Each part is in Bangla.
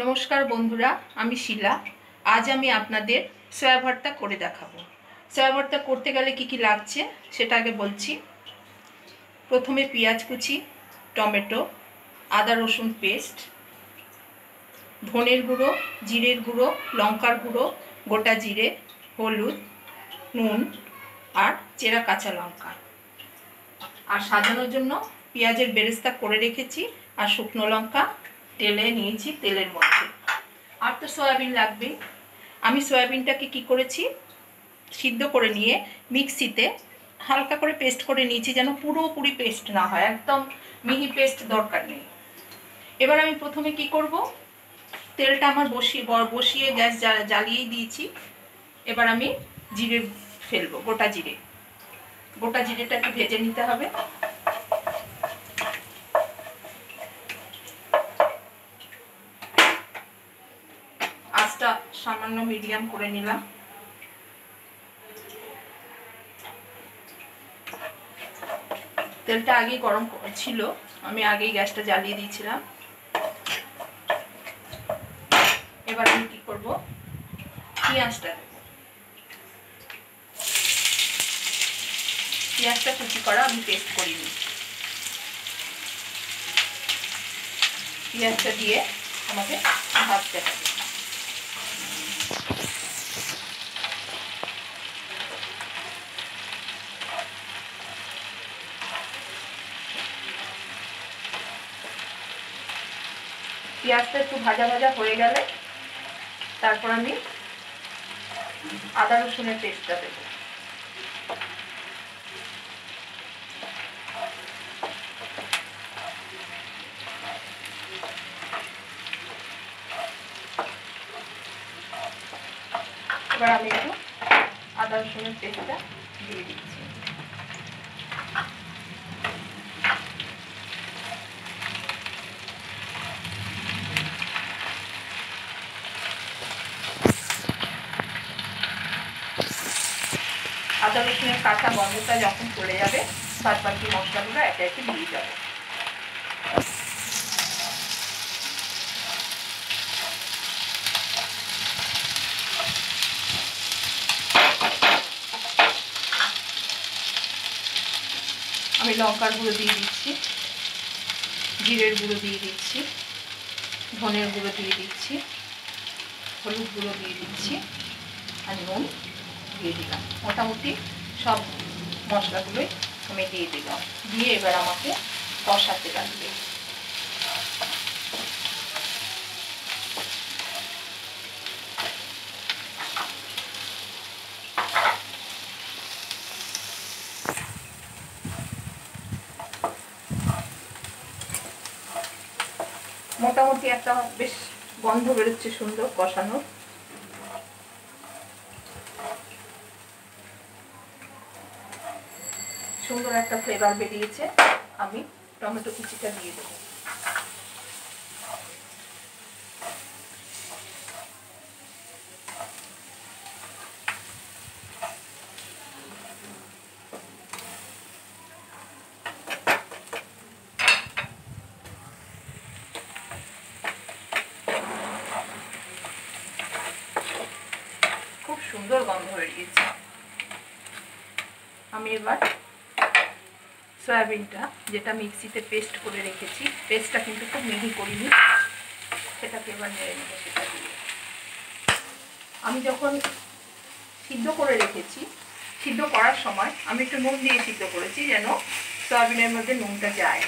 নমস্কার বন্ধুরা, আমি শিলা। আজ আমি আপনাদের সয়া ভর্তা করে দেখাবো। সয়া ভর্তা করতে গেলে কি কি লাগছে সেটা আগে বলছি। প্রথমে পেঁয়াজ কুচি, টমেটো, আদা রসুন পেস্ট, ধনের গুঁড়ো, জিরের গুঁড়ো, লঙ্কার গুঁড়ো, গোটা জিরে, হলুদ, নুন আর চেরা কাঁচা লঙ্কা। আর সাজানোর জন্য পেঁয়াজের বেরেস্তা করে রেখেছি আর শুকনো লঙ্কা তেলে নিয়েছি তেলের মধ্যে। আর তো সয়াবিন লাগবে। আমি সয়াবিনটাকে কি করেছি? সিদ্ধ করে নিয়ে মিক্সিতে হালকা করে পেস্ট করে নিয়েছি যেন পুরোপুরি পেস্ট না হয়। একদম মিহি পেস্ট দরকার নেই। এবার আমি প্রথমে কি করব? তেলটা আমার বসিয়ে বসিয়ে গ্যাস জ্বালিয়েই দিয়েছি। এবার আমি জিরে ফেলব, গোটা জিরে। গোটা জিরেটা ভেজে নিতে হবে আঁচটা সামান্য মিডিয়াম করে নিলাম। তেলটা আগেই গরম ছিল, আমি আগেই গ্যাসটা জ্বালিয়ে দিয়েছিলাম। এবার আমি কি করব? পেঁয়াজটা দেব। পেঁয়াজটা কুচি করা আমি পেস্ট করিনি। পেঁয়াজটা দিয়ে আমাকে ভাজতে হবে। পেঁয়াজটা একটু ভাজা ভাজা হয়ে গেলে তারপর আমি আদা রসুনের পেস্টটা দেবো। এবার আমি একটু আদা রসুনের পেস্টটা দিয়ে দিচ্ছি। আদা রসুনের কাঁচা গন্ধটা যখন চলে যাবে, বাদ বাকি মশলাগুলো একে একে দিয়ে যাবে। আমি লঙ্কার গুঁড়ো দিয়ে দিচ্ছি, জিরের গুঁড়ো দিয়ে দিচ্ছি, ধনের গুঁড়ো দিয়ে দিচ্ছি, হলুদ গুঁড়ো দিয়ে দিচ্ছি, আর নুন। দিয়ে দিলাম। মোটামুটি সব মশলাগুলোই আমি দিয়ে দিলাম। দিয়ে এবার আমাকে কষাতে লাগবে। মোটামুটি একটা বেশ গন্ধ বেরোচ্ছে সুন্দর কষানোর। সুন্দর একটা ফ্লেভার বেরিয়েছে, আমি টমেটো কুচিটা দিয়ে দেবো। খুব সুন্দর গন্ধ বেরিয়েছে। আমি এবার সয়াবিনটা, যেটা মিক্সিতে পেস্ট করে রেখেছি। পেস্টটা কিন্তু খুব মিহি করিনি। সেটাকে এবার নেড়ে নেব সেটা দিয়ে। আমি যখন সিদ্ধ করে রেখেছি, সিদ্ধ করার সময় আমি একটু নুন দিয়ে সিদ্ধ করেছি যেন সয়াবিনের মধ্যে নুনটা যায়।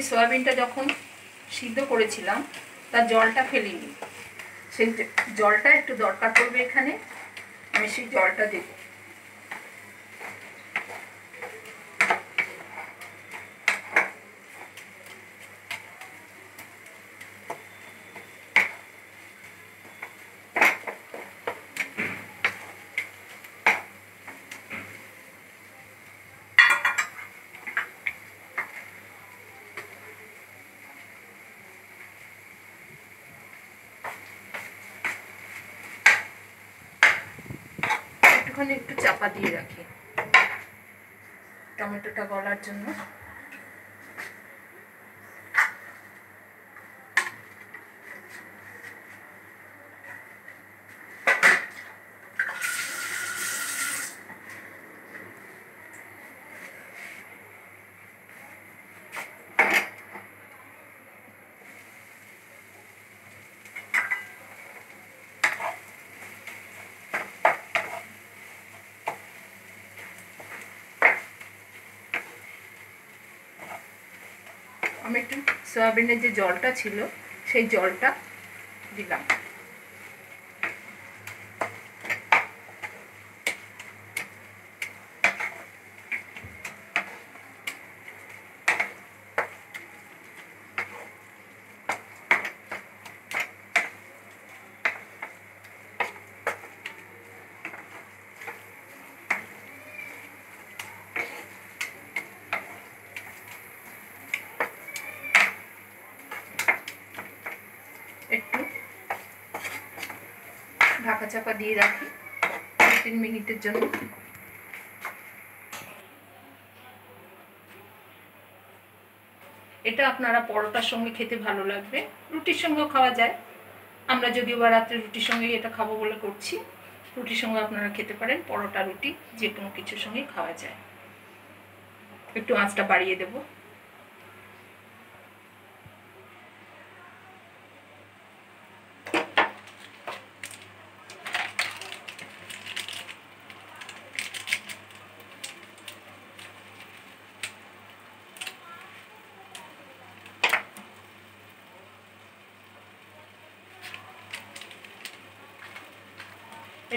আমি সয়াবিনটা যখন সিদ্ধ করেছিলাম, তার জলটা ফেলিনি। সেই জলটা একটু দরকার পড়বে এখানে, আমি সেই জলটা দেব। একটু চাপা দিয়ে রাখি। টমেটোটা গলার জন্য। আমি একটু সয়াবিনের যে জলটা ছিল সেই জলটা দিলাম একটু ঢাকা চাপা দিয়ে রাখি তিন মিনিটের জন্য। এটা আপনারা পরোটার সঙ্গে খেতে ভালো লাগবে। রুটির সঙ্গেও খাওয়া যায়। আমরা যদিও বা রাত্রে রুটির সঙ্গে এটা খাব বলে করছি, রুটির সঙ্গে আপনারা খেতে পারেন পরোটা, রুটি, যে কোনো কিছুর সঙ্গেই খাওয়া যায়। একটু আঁচটা বাড়িয়ে দেবো।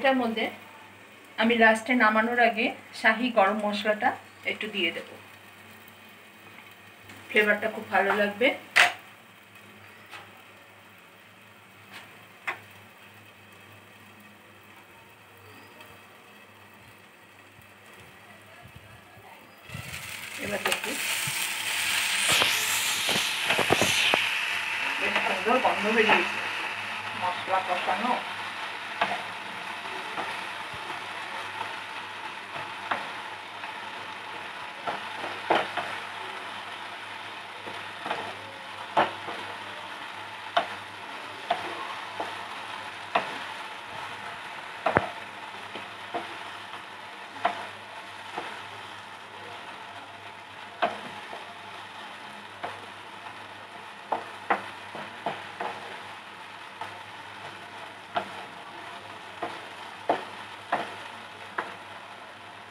এটার মধ্যে আমি লাস্টে নামানোর আগে শাহি গরম মশলাটা একটু দিয়ে দেব। ফ্লেভারটা খুব ভালো লাগবে। এবার দেখি। বেশ সুন্দর গন্ধ বেরিয়েছে। মশলা কষানো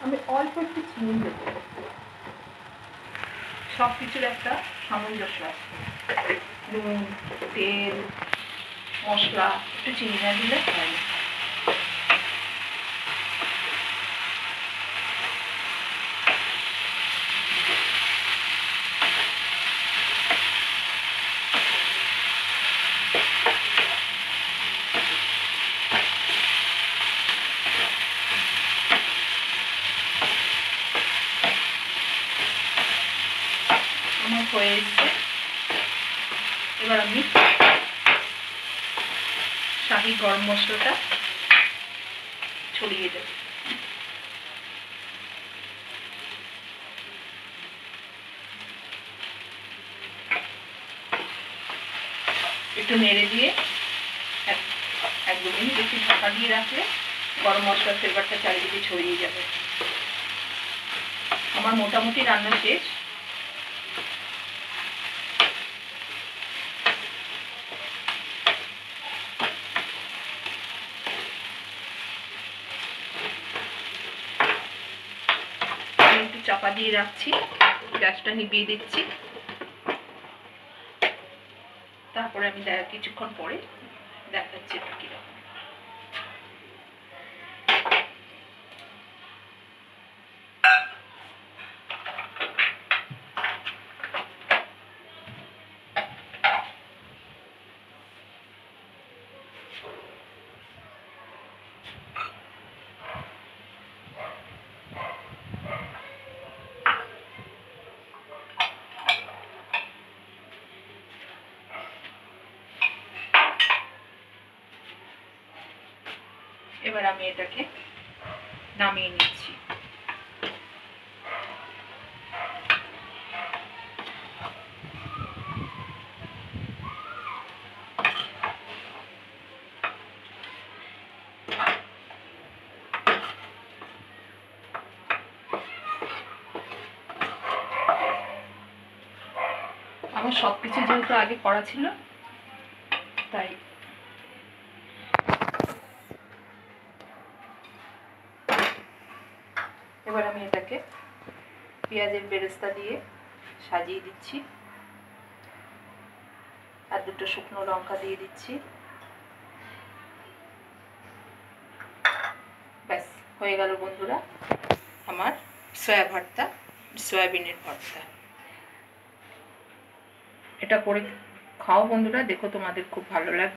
আমি অল্প একটু চিনি দেবো সব কিছুর একটা সামঞ্জস্য আছে। নুন, তেল, মশলা, একটু চিনি না দিলে হয় না আমার হয়ে এবার আমি শাহি গরম মশলাটা ছড়িয়ে দেব। একটু নেড়ে দিয়ে এক দু মিনিট একটু ঢাকা দিয়ে রাখলে গরম মশলার ফ্লেভারটা চারিদিকে ছড়িয়ে যাবে। আমার মোটামুটি রান্না শেষ আমি একটু চাপা দিয়ে রাখছি। গ্যাসটা নিভিয়ে দিচ্ছি। তারপরে আমি কিছুক্ষণ পরে দেখাচ্ছি এটা এবার আমি এটাকে নামিয়ে নিচ্ছি। আমার সব কিছু যেহেতু আগে করা ছিল তাই এবার আমি এটাকে পেঁয়াজের বেরেস্তা দিয়ে সাজিয়ে দিচ্ছি। আর দুটো শুকনো লঙ্কা দিয়ে দিচ্ছি। ব্যাস, হয়ে গেল বন্ধুরা আমার সয়া ভর্তা, সয়াবিনের ভর্তা। এটা করে খাও বন্ধুরা, দেখো তোমাদের খুব ভালো লাগবে।